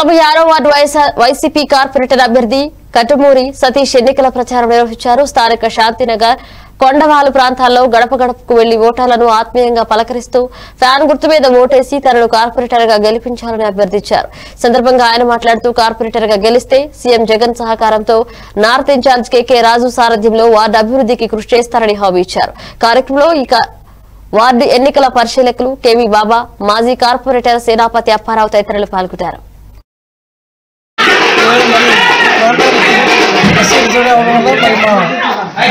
తొంభై ఆరో ward YCP corporator అభ్యర్థి కటుమూరి సతీష్ ఎన్నికల ప్రచారం నిర్వహించారు. స్థానిక శాంతినగర్ కొండవాలు ప్రాంతాల్లో గడప గడపకు వెళ్ళి ఓటర్లను ఆత్మీయంగా పలకరిస్తూ ఫ్యాన్ గుర్తు మీద ఓటేసి తనను కార్పొరేటర్గా గెలిపించాలని అభ్యర్థించారు. సందర్భంగా ఆయన మాట్లాడుతూ కార్పొరేటర్గా గెలిస్తే సీఎం జగన్ సహకారంతో నార్త్ ఇన్ఛార్జ్ కేకే రాజు సారథ్యంలో వార్డు అభివృద్ధికి కృషి చేస్తారని హామీ ఇచ్చారు. కార్యక్రమంలో ఇక వార్డు ఎన్నికల పరిశీలకులు కేవీ బాబా మాజీ కార్పొరేటర్ సేనాపతి అప్పారావు తదితరులు పాల్గొన్నారు. ఎస్సీలు అవడం వల్ల మరి మా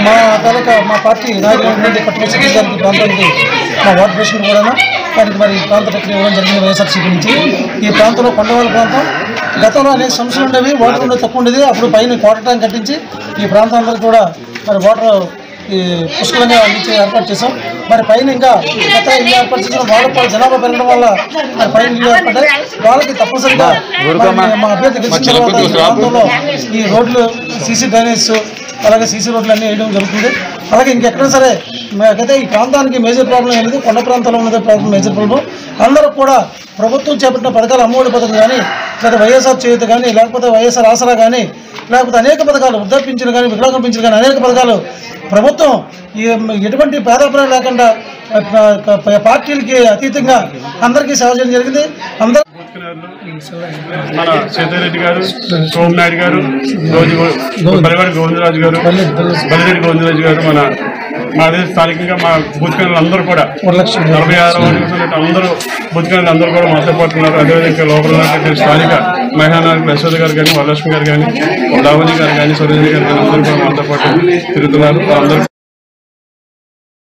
మా తాలూకా మా పార్టీ నాయకుల నుండి కట్టుబడి దానికి ప్రాంతానికి మా వార్డు ప్రెసిడెంట్ కూడా వారికి మరి ప్రాంత ప్రక్రియ ఇవ్వడం జరిగింది వైఎస్ఆర్సీ గురించి ఈ ప్రాంతంలో కొండవాళ్ళ ప్రాంతం గతంలో అనేక సమస్యలు ఉండేవి వాటర్ ఉండేది తక్కువ ఉండేది అప్పుడు పైన కోట ట్యాంక్ కట్టించి ఈ ప్రాంతాలందరూ కూడా మరి వాటర్ పుష్కలంగా అందించి ఏర్పాటు చేసాం మరి పైన ఇంకా కొత్త ఇల్లు ఏర్పాటు చేసిన వాళ్ళ జనాభా పెరగడం వల్ల మరి పైన ఇల్లు ఏర్పడ్డాయి. వాళ్ళకి తప్పనిసరిగా మా అభ్యర్థి గెలిచిన ప్రాంతంలో ఈ రోడ్లు సీసీ డ్రైనేజ్ అలాగే సీసీ రోడ్లు అన్నీ వేయడం జరుగుతుంది. అలాగే ఇంకెక్కడైనా సరే మాకైతే ఈ ప్రాంతానికి మేజర్ ప్రాబ్లం అనేది కొండ ప్రాంతంలో ఉన్నదే ప్రాబ్లం మేజర్ ప్రాబ్లం. అందరూ కూడా ప్రభుత్వం చేపట్టిన పథకాలు అమ్మఒడి పథకం కానీ లేదా వైఎస్ఆర్ చేయుత కానీ లేకపోతే వైఎస్ఆర్ ఆసరా కానీ లేకపోతే అనేక పథకాలు వృద్ధాపించిన కానీ వికలాంగం పింఛను కానీ అనేక పథకాలు. ప్రభుత్వం ఈ- ఎటువంటి పేదాభిప్రాయం లేకుండా పార్టీలకి అతీతంగా అందరికీ సేవ చేయడం జరిగింది. అందరూ మన సీతారెడ్డి గారు సోమనాయుడు గారు గోవిందరాజు గారు బలిరెడ్డి గోవిందరాజు గారు మన మా అదే స్థానికంగా మా బూత్కర్లు అందరూ కూడా నలభై ఆరు అందరూ బూత్కర్లు అందరూ కూడా ఉన్నారు. అదేవిధంగా లోపల ఉన్నటువంటి స్థానిక మహిళా నాయకులు యశోద గారు కానీ వరలక్ష్మి గారు కానీ లావణి గారు కానీ సురేంద్ర గారు కానీ అందరూ కూడా మాతో పాటు తిరుగుతున్నారు. అందరూ